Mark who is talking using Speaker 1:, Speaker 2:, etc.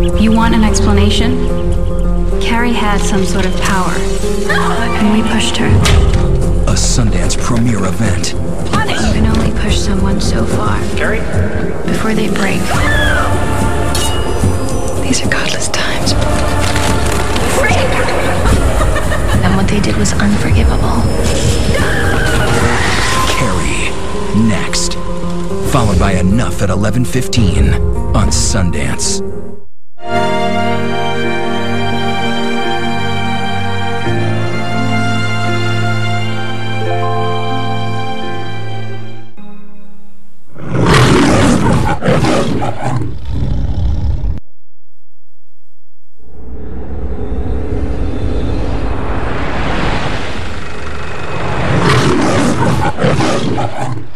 Speaker 1: You want an explanation? Carrie had some sort of power, and we pushed her.
Speaker 2: A Sundance premiere event. Punish!
Speaker 1: You can only push someone so far.
Speaker 3: Carrie?
Speaker 1: Before they break. These are godless times. and what they did was unforgivable.
Speaker 2: Carrie, next. Followed by Enough at 11.15 on Sundance. I'm